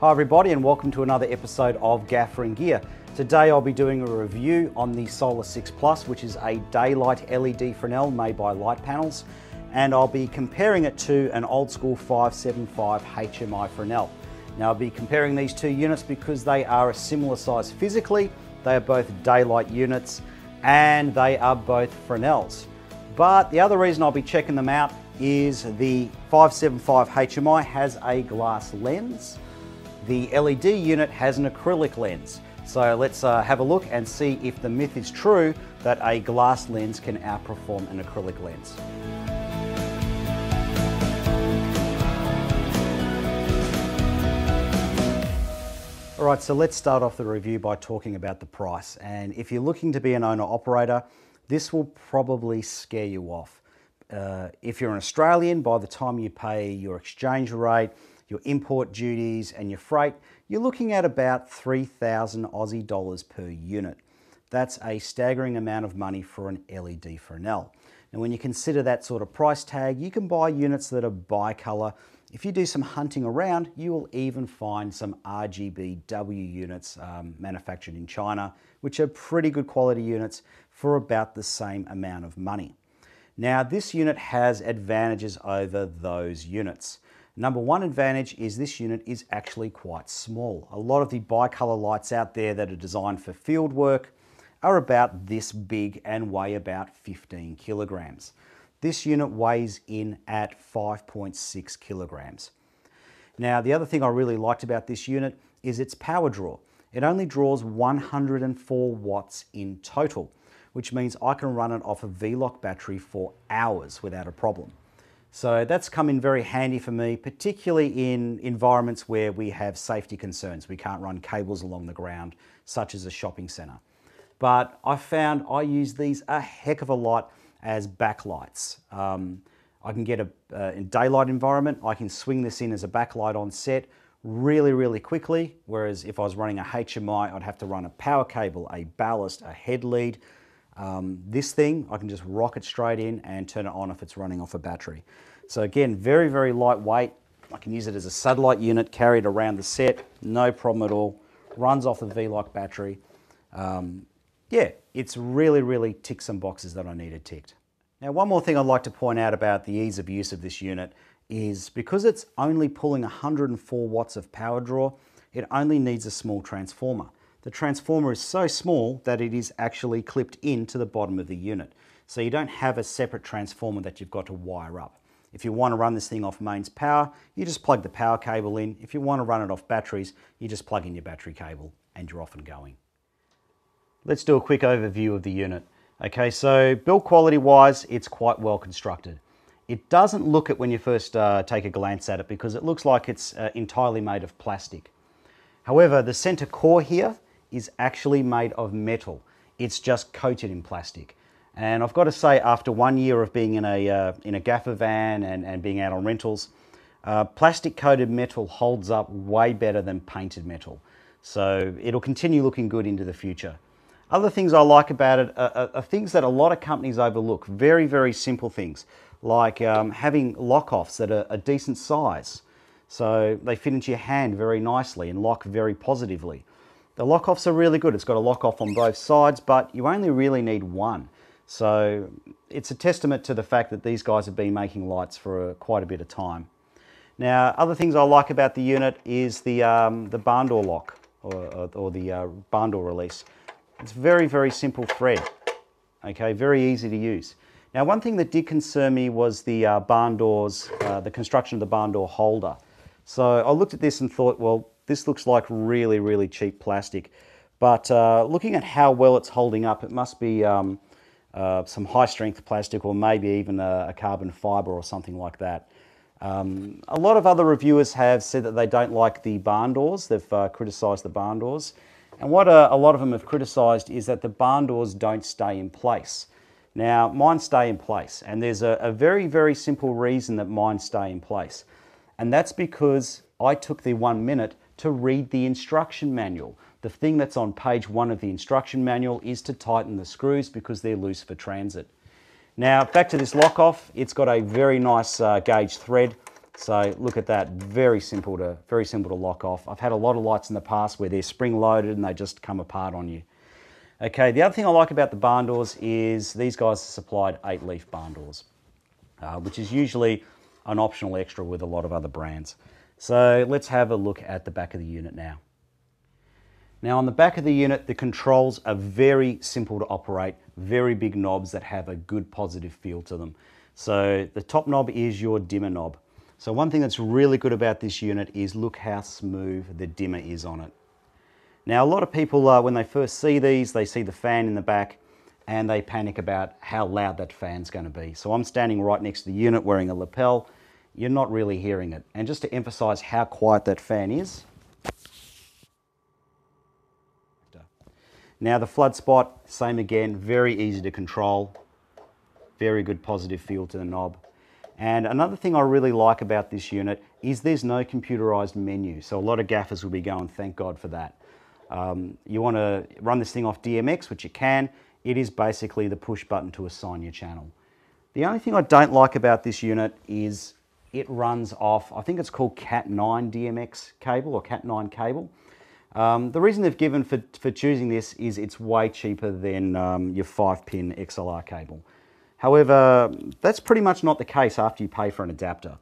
Hi everybody and welcome to another episode of Gaffer and Gear. Today I'll be doing a review on the Sola 6 Plus which is a daylight LED Fresnel made by Litepanels and I'll be comparing it to an old school 575 HMI Fresnel. Now I'll be comparing these two units because they are a similar size physically, they are both daylight units and they are both Fresnels. But the other reason I'll be checking them out is the 575 HMI has a glass lens the LED unit has an acrylic lens. So let's uh, have a look and see if the myth is true that a glass lens can outperform an acrylic lens. All right, so let's start off the review by talking about the price. And if you're looking to be an owner operator, this will probably scare you off. Uh, if you're an Australian, by the time you pay your exchange rate, your import duties and your freight, you're looking at about 3,000 Aussie dollars per unit. That's a staggering amount of money for an LED Fresnel. Now when you consider that sort of price tag, you can buy units that are bicolor. If you do some hunting around, you will even find some RGBW units um, manufactured in China, which are pretty good quality units for about the same amount of money. Now this unit has advantages over those units. Number one advantage is this unit is actually quite small. A lot of the bicolor lights out there that are designed for field work are about this big and weigh about 15 kilograms. This unit weighs in at 5.6 kilograms. Now, the other thing I really liked about this unit is its power draw. It only draws 104 watts in total, which means I can run it off a V-Lock battery for hours without a problem. So that's come in very handy for me, particularly in environments where we have safety concerns. We can't run cables along the ground, such as a shopping centre. But I found I use these a heck of a lot as backlights. Um, I can get a uh, in daylight environment, I can swing this in as a backlight on set really, really quickly. Whereas if I was running a HMI, I'd have to run a power cable, a ballast, a head lead, um, this thing, I can just rock it straight in and turn it on if it's running off a battery. So again, very, very lightweight. I can use it as a satellite unit, carry it around the set, no problem at all. Runs off the V-Lock battery. Um, yeah, it's really, really ticked some boxes that I needed ticked. Now, one more thing I'd like to point out about the ease of use of this unit is because it's only pulling 104 watts of power draw, it only needs a small transformer. The transformer is so small that it is actually clipped into the bottom of the unit. So you don't have a separate transformer that you've got to wire up. If you want to run this thing off mains power, you just plug the power cable in. If you want to run it off batteries, you just plug in your battery cable and you're off and going. Let's do a quick overview of the unit. Okay, so build quality wise, it's quite well constructed. It doesn't look it when you first uh, take a glance at it because it looks like it's uh, entirely made of plastic. However, the center core here is actually made of metal. It's just coated in plastic. And I've got to say, after one year of being in a, uh, in a gaffer van and, and being out on rentals, uh, plastic coated metal holds up way better than painted metal. So it'll continue looking good into the future. Other things I like about it are, are, things that a lot of companies overlook. Very, very simple things, like um, having lock-offs that are a decent size. So they fit into your hand very nicely and lock very positively. The lock-offs are really good. It's got a lock-off on both sides, but you only really need one. So it's a testament to the fact that these guys have been making lights for a, quite a bit of time. Now, other things I like about the unit is the, um, the barn door lock or, or, or the uh, barn door release. It's very, very simple thread, okay, very easy to use. Now, one thing that did concern me was the uh, barn doors, uh, the construction of the barn door holder. So I looked at this and thought, well, this looks like really, really cheap plastic. But uh, looking at how well it's holding up, it must be um, uh, some high strength plastic or maybe even a, a carbon fiber or something like that. Um, a lot of other reviewers have said that they don't like the barn doors. They've uh, criticised the barn doors. And what a, uh, a, lot of them have criticised is that the barn doors don't stay in place. Now, mine stay in place, and there's a, a very, very simple reason that mine stay in place. And that's because I took the one minute to read the instruction manual. The thing that's on page one of the instruction manual is to tighten the screws because they're loose for transit. Now back to this lock off, it's got a very nice uh, gauge thread. So look at that, very simple to very simple to lock off. I've had a lot of lights in the past where they're spring loaded and they just come apart on you. Okay, the other thing I like about the barn doors is these guys are supplied eight leaf barn doors, uh, which is usually an optional extra with a lot of other brands. So let's have a look at the back of the unit now. Now on the back of the unit, the controls are very simple to operate, very big knobs that have a good positive feel to them. So the top knob is your dimmer knob. So one thing that's really good about this unit is look how smooth the dimmer is on it. Now a lot of people, uh, when they first see these, they see the fan in the back and they panic about how loud that fan's going to be. So I'm standing right next to the unit wearing a lapel. You're not really hearing it. And just to emphasize how quiet that fan is, Now the flood spot, same again, very easy to control. Very good positive feel to the knob. And another thing I really like about this unit is there's no computerized menu. So a lot of gaffers will be going, thank God for that. Um, you want to run this thing off DMX, which you can. It is basically the push button to assign your channel. The only thing I don't like about this unit is it runs off, I think it's called Cat9 DMX cable or Cat9 cable. Um, the reason they've given for, for choosing this is it's way cheaper than um, your 5-pin XLR cable. However, that's pretty much not the case after you pay for an adapter.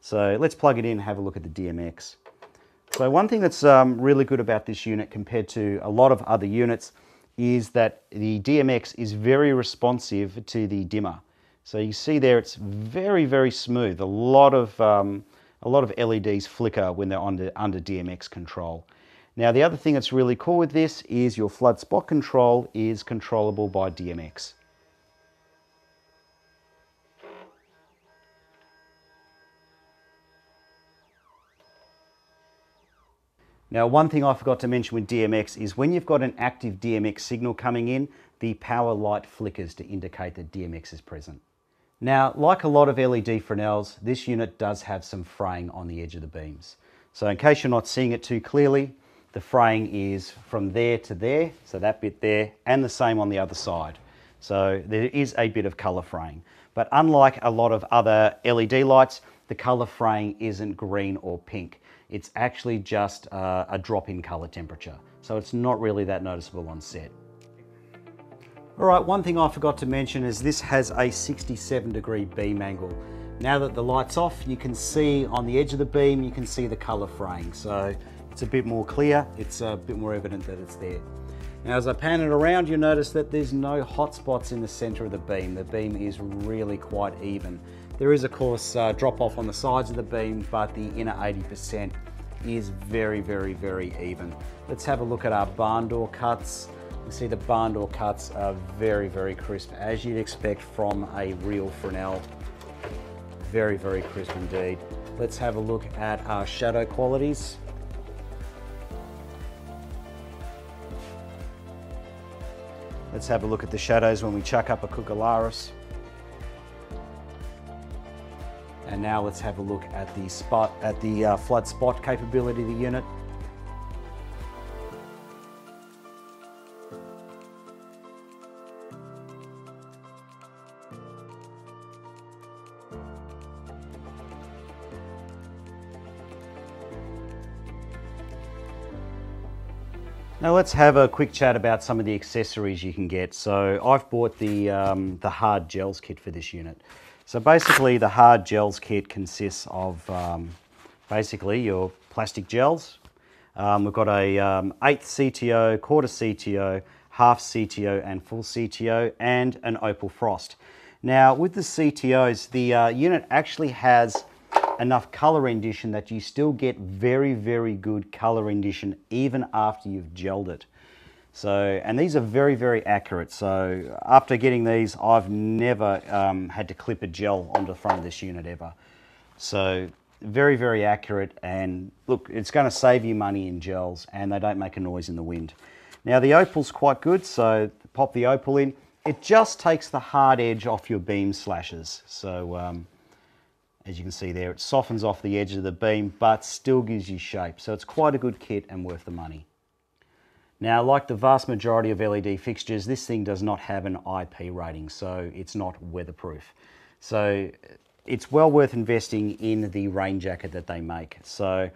So let's plug it in and have a look at the DMX. So one thing that's um, really good about this unit compared to a lot of other units is that the DMX is very responsive to the dimmer. So you see there it's very, very smooth. A lot of, um, a lot of LEDs flicker when they're under, under DMX control. Now the other thing that's really cool with this is your flood spot control is controllable by DMX. Now one thing I forgot to mention with DMX is when you've got an active DMX signal coming in, the power light flickers to indicate that DMX is present. Now, like a lot of LED Fresnels, this unit does have some fraying on the edge of the beams. So in case you're not seeing it too clearly, the fraying is from there to there, so that bit there, and the same on the other side. So there is a bit of colour fraying. But unlike a lot of other LED lights, the colour fraying isn't green or pink. It's actually just uh, a drop in colour temperature. So it's not really that noticeable on set. All right, one thing I forgot to mention is this has a 67 degree beam angle. Now that the light's off, you can see on the edge of the beam, you can see the colour fraying. So it's a bit more clear, it's a bit more evident that it's there. Now as I pan it around, you'll notice that there's no hot spots in the center of the beam. The beam is really quite even. There is of course drop off on the sides of the beam, but the inner 80% is very, very, very even. Let's have a look at our barn door cuts. You see the barn door cuts are very, very crisp, as you'd expect from a real Fresnel. Very, very crisp indeed. Let's have a look at our shadow qualities. Let's have a look at the shadows when we chuck up a Cucoloris. And now let's have a look at the spot, at the uh, flood spot capability of the unit. Now let's have a quick chat about some of the accessories you can get. So I've bought the, um, the hard gels kit for this unit. So basically the hard gels kit consists of um, basically your plastic gels. Um, we've got a um, eighth CTO, quarter CTO, half CTO and full CTO and an opal frost. Now with the CTOs, the uh, unit actually has enough color rendition that you still get very, very good color rendition even after you've gelled it. So, and these are very, very accurate. So after getting these, I've never um, had to clip a gel onto the front of this unit ever. So very, very accurate. And look, it's going to save you money in gels and they don't make a noise in the wind. Now the opal's quite good. So pop the opal in. It just takes the hard edge off your beam slashes. So um, as you can see there, it softens off the edge of the beam, but still gives you shape. So it's quite a good kit and worth the money. Now, like the vast majority of LED fixtures, this thing does not have an IP rating, so it's not weatherproof. So it's well worth investing in the rain jacket that they make. So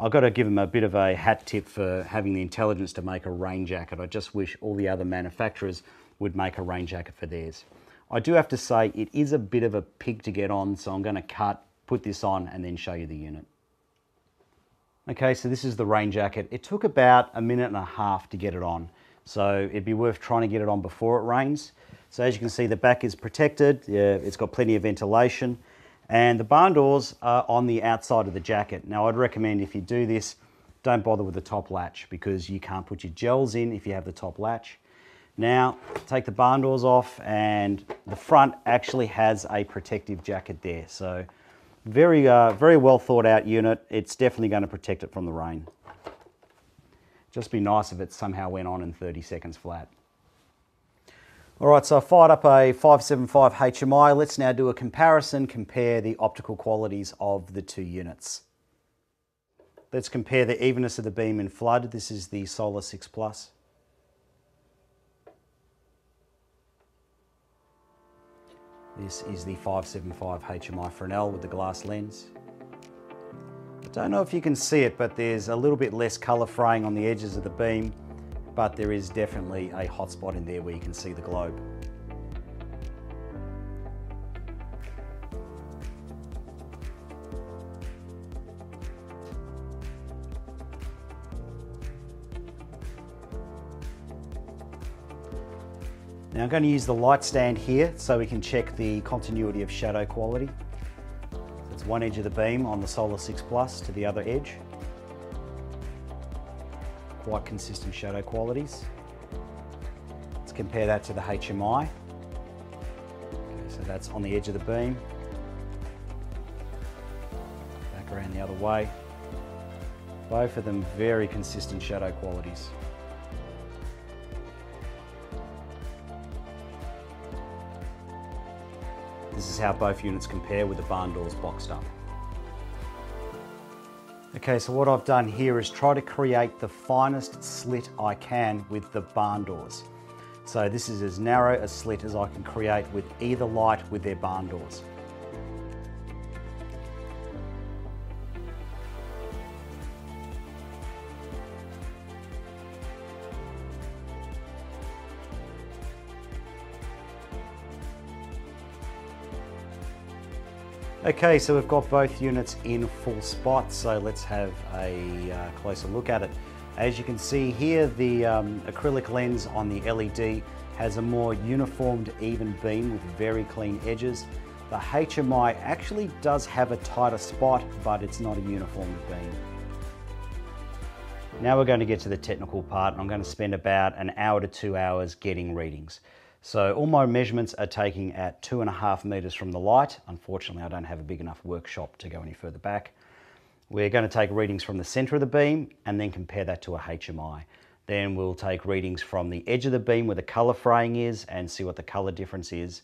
I've got to give them a bit of a hat tip for having the intelligence to make a rain jacket. I just wish all the other manufacturers would make a rain jacket for theirs. I do have to say it is a bit of a pig to get on, so I'm going to cut, put this on and then show you the unit. Okay, so this is the rain jacket. It took about a minute and a half to get it on. So it'd be worth trying to get it on before it rains. So as you can see, the back is protected. Yeah, it's got plenty of ventilation. And the barn doors are on the outside of the jacket. Now I'd recommend if you do this, don't bother with the top latch because you can't put your gels in if you have the top latch. Now, take the barn doors off and the front actually has a protective jacket there. So very, uh, very well thought out unit. It's definitely going to protect it from the rain. Just be nice if it somehow went on in 30 seconds flat. All right, so I fired up a 575 HMI. Let's now do a comparison, compare the optical qualities of the two units. Let's compare the evenness of the beam in flood. This is the Sola 6 Plus. This is the 575 HMI Fresnel with the glass lens. I don't know if you can see it, but there's a little bit less colour fraying on the edges of the beam, but there is definitely a hot spot in there where you can see the globe. Going to use the light stand here so we can check the continuity of shadow quality. It's one edge of the beam on the Sola 6 Plus to the other edge. Quite consistent shadow qualities. Let's compare that to the HMI. Okay, so that's on the edge of the beam. Back around the other way. Both of them very consistent shadow qualities. Is how both units compare with the barn doors boxed up. Okay, so what I've done here is try to create the finest slit I can with the barn doors. So this is as narrow a slit as I can create with either light with their barn doors. Okay, so we've got both units in full spot, so let's have a uh, closer look at it. As you can see here, the um, acrylic lens on the LED has a more uniformed, even beam with very clean edges. The HMI actually does have a tighter spot, but it's not a uniform beam. Now we're going to get to the technical part, and I'm going to spend about an hour to two hours getting readings. So all my measurements are taking at two and a half meters from the light. Unfortunately, I don't have a big enough workshop to go any further back. We're going to take readings from the center of the beam and then compare that to a HMI. Then we'll take readings from the edge of the beam where the color fraying is and see what the color difference is.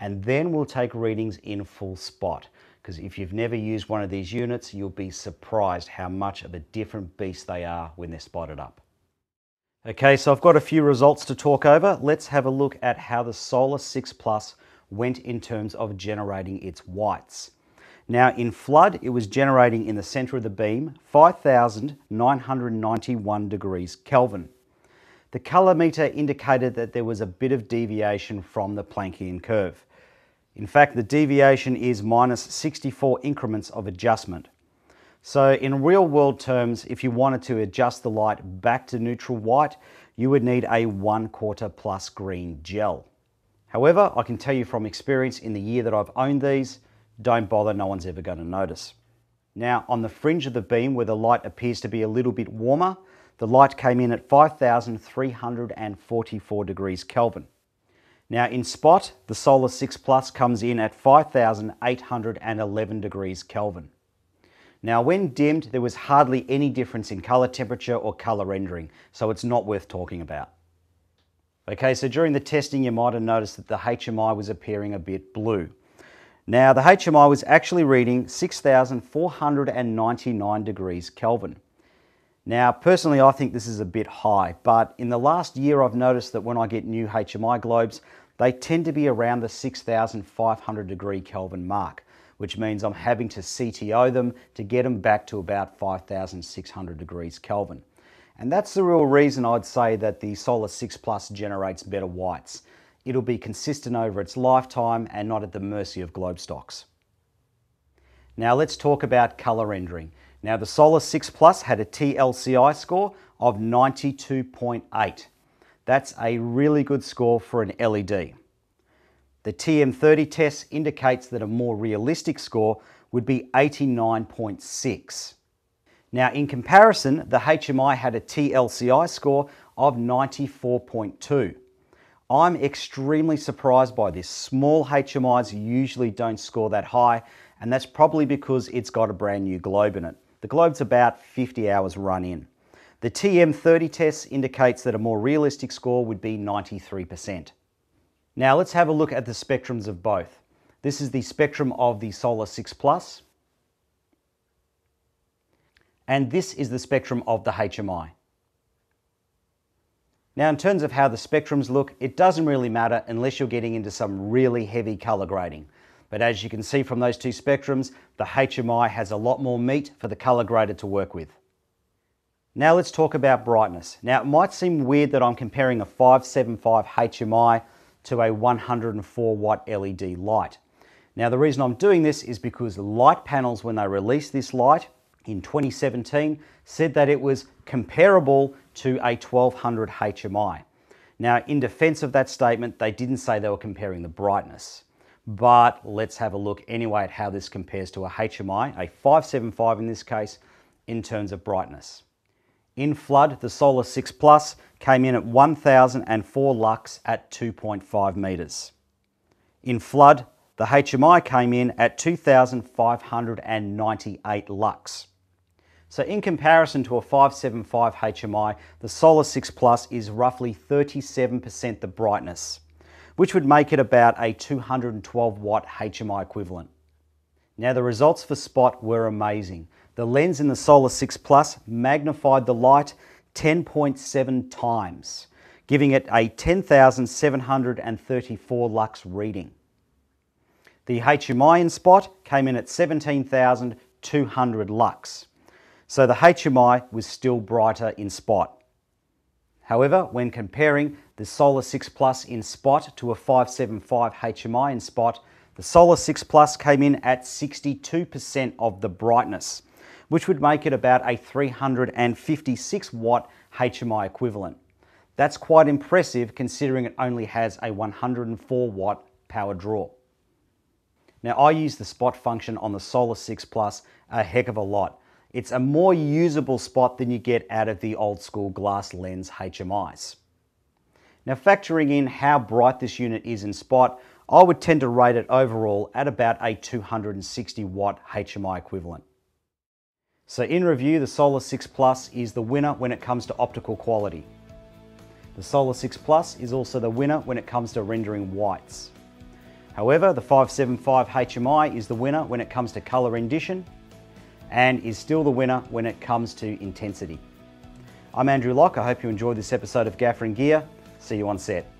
And then we'll take readings in full spot. Because if you've never used one of these units, you'll be surprised how much of a different beast they are when they're spotted up. Okay, so I've got a few results to talk over. Let's have a look at how the Sola 6 Plus went in terms of generating its whites. Now in flood, it was generating in the center of the beam 5,991 degrees Kelvin. The color meter indicated that there was a bit of deviation from the Planckian curve. In fact, the deviation is minus 64 increments of adjustment. So in real world terms, if you wanted to adjust the light back to neutral white, you would need a one quarter plus green gel. However, I can tell you from experience in the year that I've owned these, don't bother, no one's ever going to notice. Now, on the fringe of the beam where the light appears to be a little bit warmer, the light came in at 5,344 degrees Kelvin. Now in spot, the Sola 6 Plus comes in at 5,811 degrees Kelvin. Now when dimmed, there was hardly any difference in color temperature or color rendering, so it's not worth talking about. Okay, so during the testing, you might have noticed that the HMI was appearing a bit blue. Now the HMI was actually reading 6,499 degrees Kelvin. Now, personally, I think this is a bit high, but in the last year, I've noticed that when I get new HMI globes, they tend to be around the 6,500 degree Kelvin mark which means I'm having to CTO them to get them back to about 5,600 degrees Kelvin. And that's the real reason I'd say that the Sola 6 Plus generates better whites. It'll be consistent over its lifetime and not at the mercy of globe stocks. Now let's talk about color rendering. Now the Sola 6 Plus had a TLCI score of 92.8. That's a really good score for an LED. The TM30 test indicates that a more realistic score would be 89.6. Now in comparison, the HMI had a TLCI score of 94.2. I'm extremely surprised by this. Small HMIs usually don't score that high, and that's probably because it's got a brand new globe in it. The globe's about 50 hours run in. The TM30 test indicates that a more realistic score would be 93%. Now let's have a look at the spectrums of both. This is the spectrum of the Sola 6 Plus, and this is the spectrum of the HMI. Now in terms of how the spectrums look, it doesn't really matter unless you're getting into some really heavy color grading. But as you can see from those two spectrums, the HMI has a lot more meat for the color grader to work with. Now let's talk about brightness. Now it might seem weird that I'm comparing a 575 HMI to a 104 watt LED light. Now the reason I'm doing this is because Litepanels, when they released this light in 2017, said that it was comparable to a 1200 HMI. Now in defense of that statement, they didn't say they were comparing the brightness. But let's have a look anyway at how this compares to a HMI, a 575 in this case, in terms of brightness. In flood, the Sola 6 Plus came in at 1004 lux at 2.5 meters. In flood, the HMI came in at 2598 lux. So in comparison to a 575 HMI, the Sola 6 Plus is roughly 37% the brightness, which would make it about a 212 watt HMI equivalent. Now the results for spot were amazing. The lens in the Sola 6 Plus magnified the light 10.7 times, giving it a 10,734 lux reading. The HMI in spot came in at 17,200 lux, so the HMI was still brighter in spot. However, when comparing the Sola 6 Plus in spot to a 575 HMI in spot, the Sola 6 Plus came in at 62% of the brightness, which would make it about a 356 watt HMI equivalent. That's quite impressive considering it only has a 104 watt power draw. Now I use the spot function on the Sola 6 Plus a heck of a lot. It's a more usable spot than you get out of the old school glass lens HMIs. Now factoring in how bright this unit is in spot, I would tend to rate it overall at about a 260 watt HMI equivalent. So in review, the Sola 6 Plus is the winner when it comes to optical quality. The Sola 6 Plus is also the winner when it comes to rendering whites. However, the 575 HMI is the winner when it comes to color rendition and is still the winner when it comes to intensity. I'm Andrew Locke. I hope you enjoyed this episode of Gaffer and Gear. See you on set.